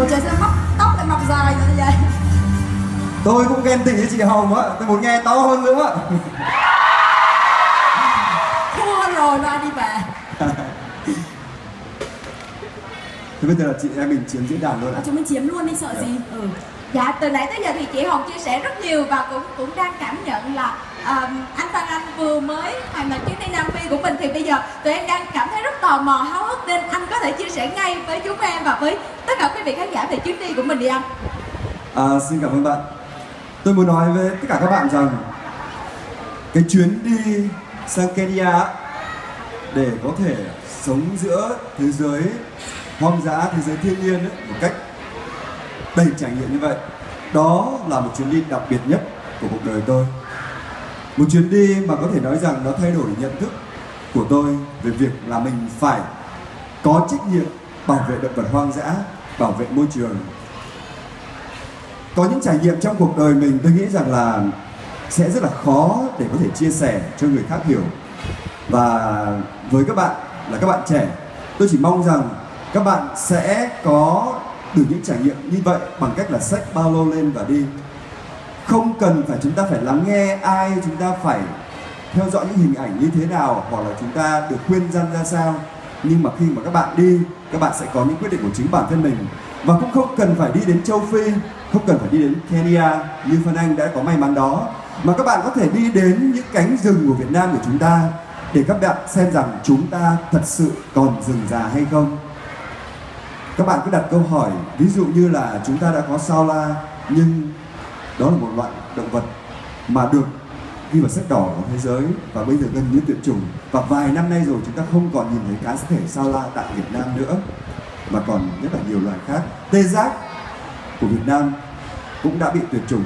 Ủa trời sao móc tóc lại mọc dài như vậy. Tôi cũng ghen tị với chị hồng á tôi muốn nghe to hơn nữa. Thua rồi ba đi về. Thế bây giờ là chị em mình chiếm diễn đàn luôn à, ạ. Chúng mình chiếm luôn đi sợ gì? Ừ. Dạ, từ nãy tới giờ thì chị Hồng chia sẻ rất nhiều và cũng cũng đang cảm nhận là um, anh Phan Anh vừa mới hoàn thành chuyến đi Nam Phi của mình thì bây giờ tụi em đang cảm thấy rất tò mò háo hức nên anh có thể chia sẻ ngay với chúng em và với tất cả quý vị khán giả về chuyến đi của mình đi anh. À, xin cảm ơn bạn. Tôi muốn nói với tất cả các bạn rằng cái chuyến đi sang Kenya để có thể sống giữa thế giới hoang dã, thế giới thiên nhiên ấy, một cách đầy trải nghiệm như vậy, đó là một chuyến đi đặc biệt nhất của cuộc đời tôi. Một chuyến đi mà có thể nói rằng nó thay đổi nhận thức của tôi về việc là mình phải có trách nhiệm bảo vệ động vật hoang dã, bảo vệ môi trường, có những trải nghiệm trong cuộc đời mình tôi nghĩ rằng là sẽ rất là khó để có thể chia sẻ cho người khác hiểu. Và với các bạn là các bạn trẻ tôi chỉ mong rằng các bạn sẽ có được những trải nghiệm như vậy bằng cách là xách ba lô lên và đi không cần phải chúng ta phải lắng nghe ai, chúng ta phải theo dõi những hình ảnh như thế nào hoặc là chúng ta được khuyên răn ra sao. Nhưng mà khi mà các bạn đi, các bạn sẽ có những quyết định của chính bản thân mình. Và cũng không cần phải đi đến châu Phi, không cần phải đi đến Kenya, như Phan Anh đã có may mắn đó. Mà các bạn có thể đi đến những cánh rừng của Việt Nam của chúng ta để các bạn xem rằng chúng ta thật sự còn rừng già hay không. Các bạn cứ đặt câu hỏi, ví dụ như là chúng ta đã có sao la, nhưng đó là một loại động vật mà được ghi vào sách đỏ của thế giới và bây giờ gần như tuyệt chủng. Và vài năm nay rồi chúng ta không còn nhìn thấy cá thể sao la tại Việt Nam nữa, mà còn rất là nhiều loài khác. Tê giác của Việt Nam cũng đã bị tuyệt chủng.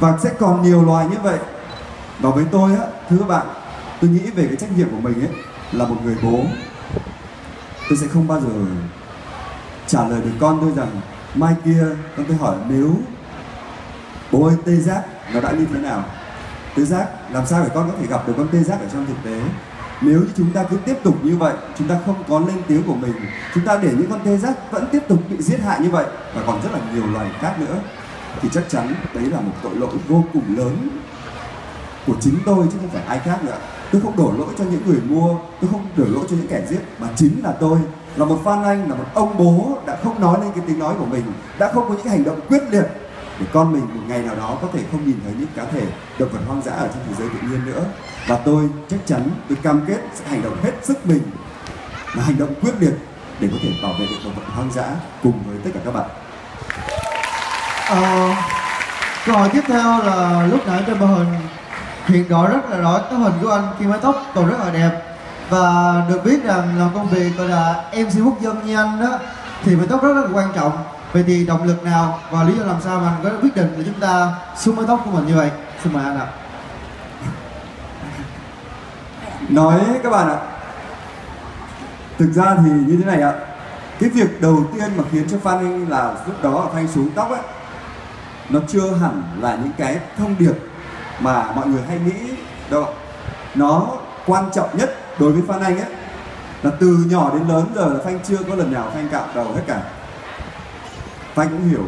Và sẽ còn nhiều loài như vậy. Và với tôi á, thưa các bạn, tôi nghĩ về cái trách nhiệm của mình ấy, là một người bố. Tôi sẽ không bao giờ trả lời được con tôi rằng, mai kia, con tôi hỏi nếu bố ơi, tê giác, nó đã như thế nào? Tê giác, làm sao để con có thể gặp được con tê giác ở trong thực tế? Nếu như chúng ta cứ tiếp tục như vậy, chúng ta không có lên tiếng của mình, chúng ta để những con tê giác vẫn tiếp tục bị giết hại như vậy, và còn rất là nhiều loài khác nữa, thì chắc chắn đấy là một tội lỗi vô cùng lớn của chính tôi chứ không phải ai khác nữa. Tôi không đổ lỗi cho những người mua, tôi không đổ lỗi cho những kẻ giết, mà chính là tôi. Là một fan anh, là một ông bố đã không nói lên cái tiếng nói của mình, đã không có những hành động quyết liệt để con mình một ngày nào đó có thể không nhìn thấy những cá thể động vật hoang dã ở trong thế giới tự nhiên nữa. Và tôi chắc chắn tôi cam kết sẽ hành động hết sức mình là hành động quyết liệt để có thể bảo vệ được động vật hoang dã cùng với tất cả các bạn. À, câu hỏi tiếp theo là lúc nãy trên màn hình hiện rõ rất là rõ cái hình của anh khi mái tóc còn rất là đẹp. Và được biết rằng là công việc gọi là MC quốc dân như anh đó thì mái tóc rất, rất là quan trọng vậy thì động lực nào và lý do làm sao mà có quyết định để chúng ta xuống mái tóc của mình như vậy? Xin mời anh ạ. Nói các bạn ạ. Thực ra thì như thế này ạ. Cái việc đầu tiên mà khiến cho Phan Anh là lúc đó ở Thanh xuống tóc ấy nó chưa hẳn là những cái thông điệp mà mọi người hay nghĩ đâu ạ. nó quan trọng nhất đối với Phan Anh ấy là từ nhỏ đến lớn giờ là Phan chưa có lần nào Phan cạo đầu hết cả. Phan Anh cũng hiểu.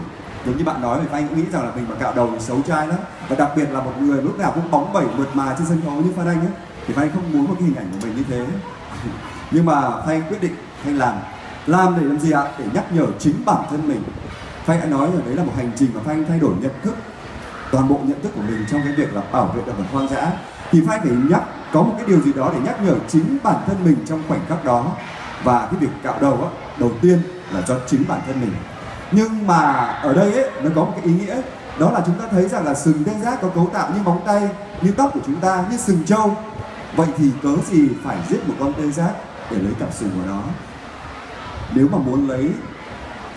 Giống như bạn nói thì Phan Anh cũng nghĩ rằng là mình mà cạo đầu thì xấu trai lắm. Và đặc biệt là một người lúc nào cũng bóng bẩy mượt mà trên sân khấu như Phan Anh ấy thì Phan Anh không muốn một cái hình ảnh của mình như thế. Nhưng mà Phan Anh quyết định Phan Anh làm. Làm để làm gì ạ? Để nhắc nhở chính bản thân mình. Phan Anh đã nói là đấy là một hành trình mà Phan Anh thay đổi nhận thức toàn bộ nhận thức của mình trong cái việc là bảo vệ động vật hoang dã. Thì Phan Anh phải nhắc có một cái điều gì đó để nhắc nhở chính bản thân mình trong khoảnh khắc đó. Và cái việc cạo đầu á, đầu tiên là cho chính bản thân mình nhưng mà ở đây ấy, nó có một cái ý nghĩa. Đó là chúng ta thấy rằng là sừng tê giác có cấu tạo như móng tay như tóc của chúng ta như sừng trâu. Vậy thì cớ gì phải giết một con tê giác để lấy cặp sừng của nó? Nếu mà muốn lấy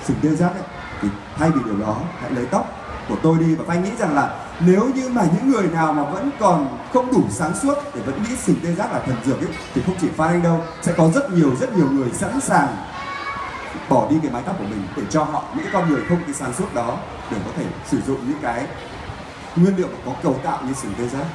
sừng tê giác ấy, thì thay vì điều đó hãy lấy tóc của tôi đi. Và anh nghĩ rằng là nếu như mà những người nào mà vẫn còn không đủ sáng suốt để vẫn nghĩ sừng tê giác là thần dược ấy thì không chỉ Phan Anh đâu sẽ có rất nhiều rất nhiều người sẵn sàng bỏ đi cái mái tóc của mình để cho họ những con người không cái sáng suốt đó để có thể sử dụng những cái nguyên liệu có cấu tạo như sừng tê giác.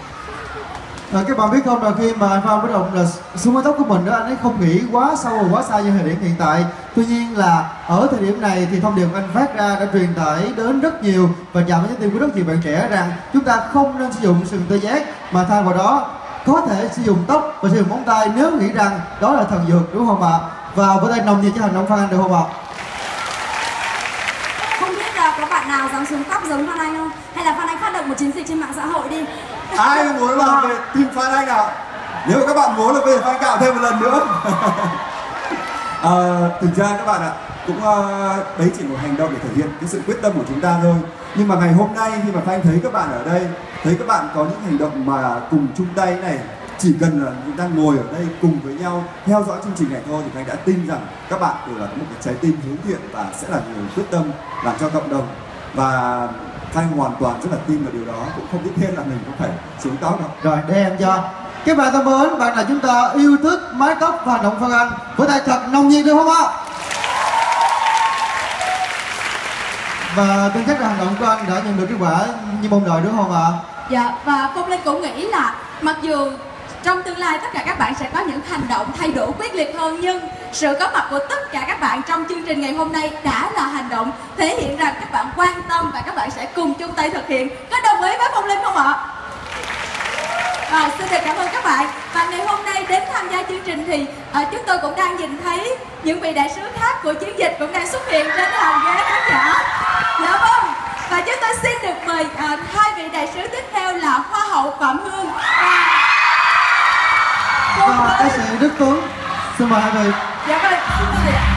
À, các bạn biết không là khi mà anh Phan bắt đầu là xuống mái tóc của mình đó anh ấy không nghĩ quá sâu và quá xa như thời điểm hiện tại. Tuy nhiên là ở thời điểm này thì thông điệp anh phát ra đã truyền tải đến rất nhiều và chạm đến trái tim của rất nhiều bạn trẻ rằng chúng ta không nên sử dụng sừng tê giác mà thay vào đó có thể sử dụng tóc và sử dụng móng tay nếu nghĩ rằng đó là thần dược đúng không ạ? Và với tay nồng nhiệt cho hành động Phan Anh được không ạ? Không biết là có bạn nào dám xuống tóc giống Phan Anh không? Hay là Phan Anh phát động một chiến dịch trên mạng xã hội đi? Ai muốn là về team Phan Anh ạ? Nếu mà các bạn muốn là về Phan Cạo thêm một lần nữa. À, thực ra các bạn ạ cũng uh, đấy chỉ một hành động để thể hiện cái sự quyết tâm của chúng ta thôi. Nhưng mà ngày hôm nay khi mà Phan thấy các bạn ở đây thấy các bạn có những hành động mà cùng chung tay này chỉ cần là chúng ta ngồi ở đây cùng với nhau theo dõi chương trình này thôi thì Thanh đã tin rằng các bạn đều là có một cái trái tim hướng thiện và sẽ là người quyết tâm làm cho cộng đồng. Và Thanh hoàn toàn rất là tin vào điều đó cũng không biết thêm là mình có phải xuống tóc đâu rồi để em cho. Các bạn thân mến bạn nào chúng ta yêu thích mái tóc và động Phan Anh với tay thật nồng nhiệt được không ạ? Và tin chắc là hành động của anh đã nhận được kết quả như mong đợi đúng không ạ? Dạ và Phong Linh cũng nghĩ là mặc dù trong tương lai tất cả các bạn sẽ có những hành động thay đổi quyết liệt hơn nhưng sự có mặt của tất cả các bạn trong chương trình ngày hôm nay đã là hành động thể hiện rằng các bạn quan tâm và các bạn sẽ cùng chung tay thực hiện. Có đồng ý với Phong Linh không ạ? À, xin được cảm ơn các bạn. Và ngày hôm nay đến tham gia chương trình thì à, chúng tôi cũng đang nhìn thấy những vị đại sứ khác của chiến dịch cũng đang xuất hiện trên hàng ghế khán giả. Dạ vâng. Và chúng tôi xin được mời à, hai vị đại sứ tiếp theo. Cùng và ca với